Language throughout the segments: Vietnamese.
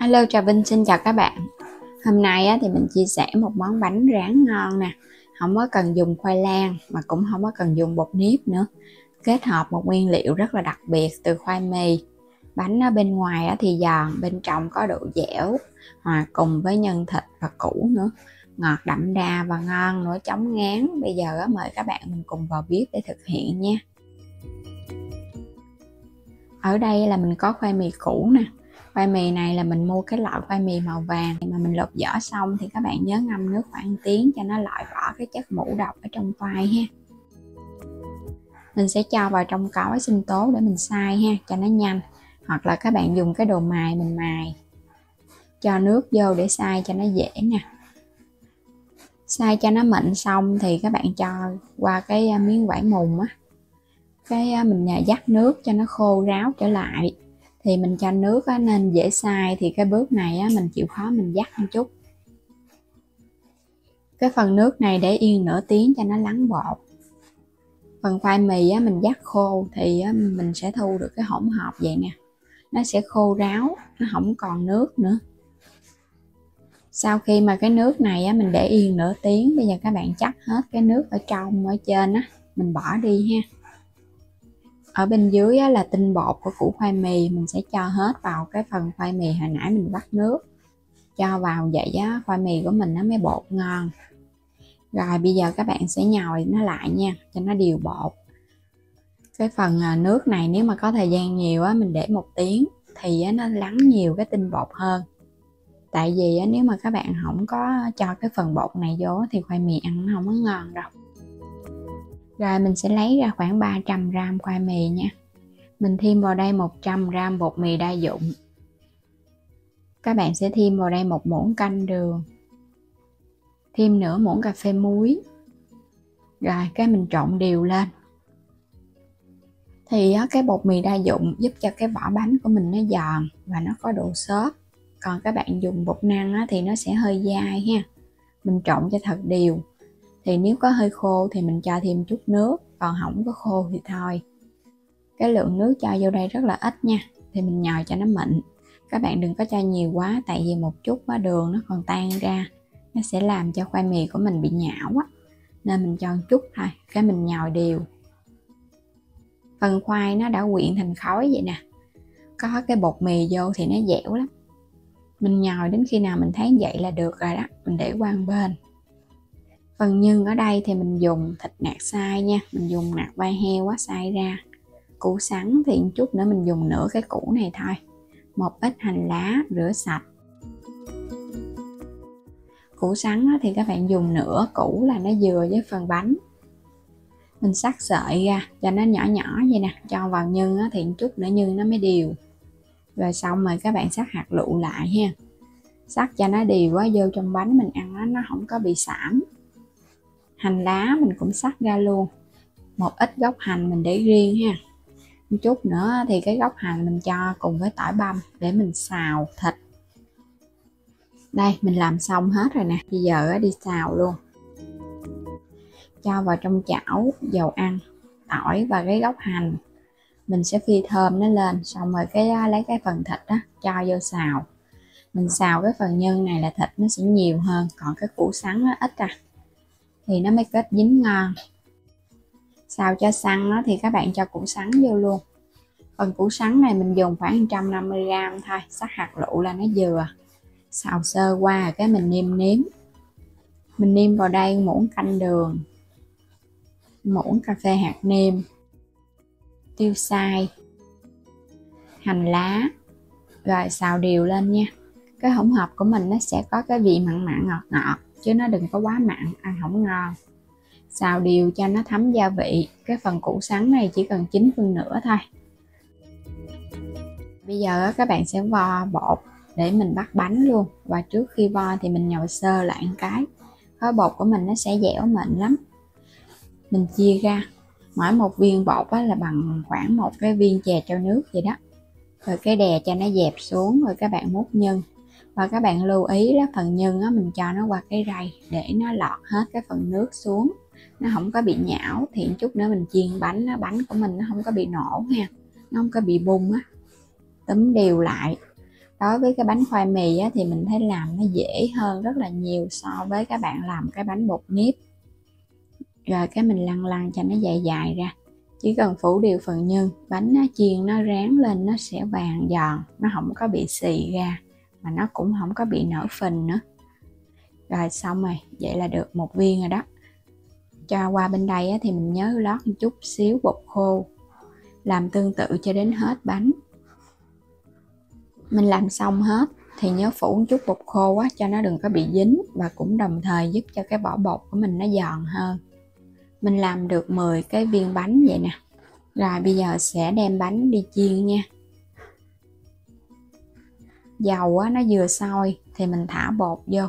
Hello Trà Vinh xin chào các bạn. Hôm nay á, thì mình chia sẻ một món bánh rán ngon nè. Không có cần dùng khoai lang mà cũng không có cần dùng bột nếp nữa. Kết hợp một nguyên liệu rất là đặc biệt từ khoai mì. Bánh ở bên ngoài á, thì giòn, bên trong có độ dẻo Hòa cùng với nhân thịt và củ nữa. Ngọt đậm đà và ngon nữa chống ngán. Bây giờ á, mời các bạn mình cùng vào bếp để thực hiện nha. Ở đây là mình có khoai mì cũ nè khoai mì này là mình mua cái loại khoai mì màu vàng. Mà mình lột vỏ xong thì các bạn nhớ ngâm nước khoảng tiếng cho nó loại bỏ cái chất mũ độc ở trong khoai ha. Mình sẽ cho vào trong cối sinh tố để mình xay ha, cho nó nhanh. Hoặc là các bạn dùng cái đồ mài mình mài. Cho nước vô để xay cho nó dễ nè. Xay cho nó mịn xong thì các bạn cho qua cái à, miếng vải mùng á. Cái à, mình à, dắt nước cho nó khô ráo trở lại thì mình cho nước á, nên dễ sai thì cái bước này á, mình chịu khó mình dắt một chút. Cái phần nước này để yên nửa tiếng cho nó lắng bột. Phần khoai mì á, mình dắt khô thì á, mình sẽ thu được cái hỗn hợp vậy nè. Nó sẽ khô ráo nó không còn nước nữa. Sau khi mà cái nước này á, mình để yên nửa tiếng bây giờ các bạn chắc hết cái nước ở trong ở trên á mình bỏ đi ha ở bên dưới á, là tinh bột của củ khoai mì mình sẽ cho hết vào cái phần khoai mì hồi nãy mình bắt nước. Cho vào vậy á khoai mì của mình nó mới bột ngon. Rồi bây giờ các bạn sẽ nhồi nó lại nha cho nó đều bột. Cái phần à, nước này nếu mà có thời gian nhiều á mình để một tiếng thì á, nó lắng nhiều cái tinh bột hơn. Tại vì á, nếu mà các bạn không có cho cái phần bột này vô thì khoai mì ăn nó không có ngon đâu rồi mình sẽ lấy ra khoảng 300 gram khoai mì nha. Mình thêm vào đây 100 gram bột mì đa dụng. Các bạn sẽ thêm vào đây một muỗng canh đường. Thêm nửa muỗng cà phê muối. Rồi, cái mình trộn đều lên. Thì cái bột mì đa dụng giúp cho cái vỏ bánh của mình nó giòn và nó có độ xốp. Còn các bạn dùng bột năng thì nó sẽ hơi dai ha. Mình trộn cho thật đều thì nếu có hơi khô thì mình cho thêm chút nước, còn không có khô thì thôi. Cái lượng nước cho vô đây rất là ít nha, thì mình nhồi cho nó mịn. Các bạn đừng có cho nhiều quá, tại vì một chút quá đường nó còn tan ra, nó sẽ làm cho khoai mì của mình bị nhão á. Nên mình cho một chút thôi, cái mình nhồi đều. Phần khoai nó đã quyện thành khói vậy nè. Có cái bột mì vô thì nó dẻo lắm. Mình nhồi đến khi nào mình thấy vậy là được rồi đó, mình để qua bên phần nhân ở đây thì mình dùng thịt nạc xay nha, mình dùng nạc vai heo quá xay ra. Củ sắn thì một chút nữa mình dùng nửa cái củ này thôi. Một ít hành lá, rửa sạch. Củ sắn thì các bạn dùng nửa củ là nó vừa với phần bánh. Mình sắc sợi ra cho nó nhỏ nhỏ vậy nè, cho vào nhân thì một chút nữa nhân nó mới đều. Rồi xong rồi các bạn sắc hạt lựu lại ha. Sắc cho nó đều quá, vô trong bánh mình ăn nó không có bị sảm hành lá mình cũng sắc ra luôn. Một ít gốc hành mình để riêng ha. Một chút nữa thì cái gốc hành mình cho cùng với tỏi băm để mình xào thịt. Đây, mình làm xong hết rồi nè. Bây giờ đi xào luôn. Cho vào trong chảo dầu ăn, tỏi và cái gốc hành. Mình sẽ phi thơm nó lên, xong rồi cái lấy cái phần thịt đó cho vô xào. Mình xào cái phần nhân này là thịt nó sẽ nhiều hơn, còn cái củ sắn nó ít à thì nó mới kết dính ngon. Xào cho săn nó thì các bạn cho củ sắn vô luôn. Phần củ sắn này mình dùng khoảng 150g thôi, sắc hạt lựu là nó vừa xào sơ qua cái mình nêm nếm. Mình nêm vào đây muỗng canh đường, muỗng cà phê hạt nêm, tiêu xay, hành lá, rồi xào đều lên nha. Cái hỗn hợp của mình nó sẽ có cái vị mặn mặn ngọt ngọt chứ nó đừng có quá mặn, ăn không ngon. Xào đều cho nó thấm gia vị. Cái phần củ sắn này chỉ cần chín phân nửa thôi. Bây giờ các bạn sẽ vo bột để mình bắt bánh luôn. Và trước khi vo thì mình nhồi sơ lại một cái. Khối bột của mình nó sẽ dẻo mịn lắm. Mình chia ra. Mỗi một viên bột là bằng khoảng một cái viên chè trao nước vậy đó. Rồi cái đè cho nó dẹp xuống, rồi các bạn múc nhân và các bạn lưu ý là phần nhân á, mình cho nó qua cái rây để nó lọt hết cái phần nước xuống. Nó không có bị nhão thì chút nữa mình chiên bánh á, bánh của mình nó không có bị nổ ha nó không có bị bung á. Túm đều lại. Đối với cái bánh khoai mì á, thì mình thấy làm nó dễ hơn rất là nhiều so với các bạn làm cái bánh bột nếp. Rồi cái mình lăn lăn cho nó dài dài ra. Chỉ cần phủ đều phần nhân bánh nó chiên nó rán lên nó sẽ vàng giòn nó không có bị xì ra mà nó cũng không có bị nở phình nữa. Rồi xong rồi vậy là được một viên rồi đó. Cho qua bên đây á, thì mình nhớ lót một chút xíu bột khô làm tương tự cho đến hết bánh. Mình làm xong hết thì nhớ phủ một chút bột khô á cho nó đừng có bị dính và cũng đồng thời giúp cho cái vỏ bột của mình nó giòn hơn. Mình làm được 10 cái viên bánh vậy nè. Rồi bây giờ sẽ đem bánh đi chiên nha dầu á, nó vừa sôi thì mình thả bột vô.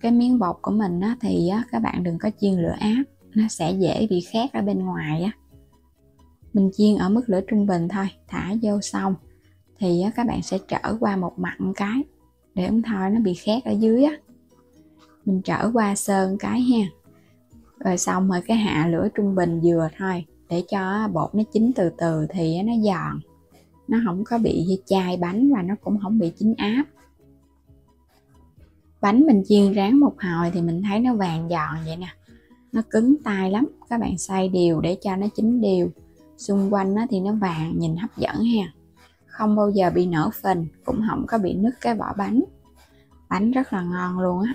Cái miếng bột của mình á, thì á, các bạn đừng có chiên lửa áp nó sẽ dễ bị khét ở bên ngoài á. Mình chiên ở mức lửa trung bình thôi thả vô xong thì á, các bạn sẽ trở qua một mặt một cái để ống thôi nó bị khét ở dưới á. Mình trở qua sơn cái ha. Rồi xong rồi cái hạ lửa trung bình vừa thôi để cho bột nó chín từ từ thì nó giòn nó không có bị chai bánh và nó cũng không bị chín áp. Bánh mình chiên rán một hồi thì mình thấy nó vàng giòn vậy nè. Nó cứng tay lắm, các bạn xay đều để cho nó chín đều. Xung quanh nó thì nó vàng, nhìn hấp dẫn ha. Không bao giờ bị nở phình, cũng không có bị nứt cái vỏ bánh. Bánh rất là ngon luôn á.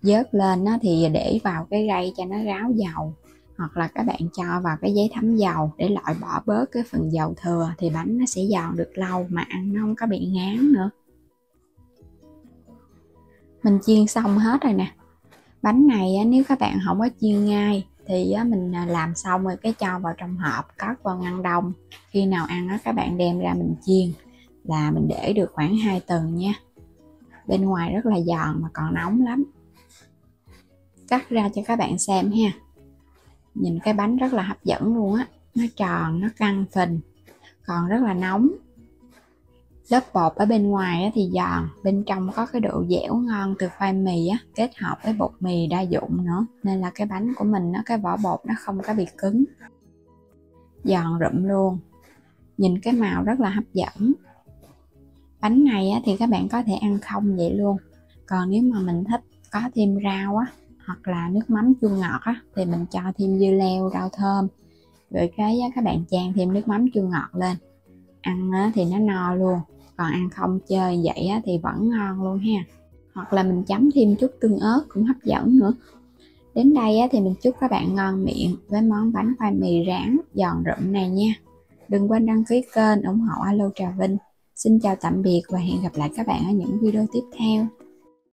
Dớt lên nó thì để vào cái rây cho nó ráo dầu hoặc là các bạn cho vào cái giấy thấm dầu để loại bỏ bớt cái phần dầu thừa thì bánh nó sẽ giòn được lâu mà ăn nó không có bị ngán nữa. Mình chiên xong hết rồi nè. Bánh này nếu các bạn không có chiên ngay thì mình à, làm xong rồi cái cho vào trong hộp cất vào ngăn đông. Khi nào ăn các bạn đem ra mình chiên là mình để được khoảng 2 tuần nha. Bên ngoài rất là giòn mà còn nóng lắm. Cắt ra cho các bạn xem ha nhìn cái bánh rất là hấp dẫn luôn á. Nó tròn, nó căng phình, còn rất là nóng. Lớp bột ở bên ngoài thì giòn, bên trong có cái độ dẻo ngon từ khoai mì á, kết hợp với bột mì đa dụng nữa. Nên là cái bánh của mình nó cái vỏ bột nó không có bị cứng. Giòn rụm luôn. Nhìn cái màu rất là hấp dẫn. Bánh này thì các bạn có thể ăn không vậy luôn. Còn nếu mà mình thích có thêm rau á hoặc là nước mắm chua ngọt á thì mình cho thêm dưa leo rau thơm. Rồi cái các bạn chan thêm nước mắm chua ngọt lên. Ăn á, thì nó no luôn. Còn ăn không chơi vậy á, thì vẫn ngon luôn ha. Hoặc là mình chấm thêm chút tương ớt cũng hấp dẫn nữa. Đến đây á, thì mình chúc các bạn ngon miệng với món bánh khoai mì rán giòn rụm này nha. Đừng quên đăng ký kênh ủng hộ alo trà vinh. Xin chào tạm biệt và hẹn gặp lại các bạn ở những video tiếp theo.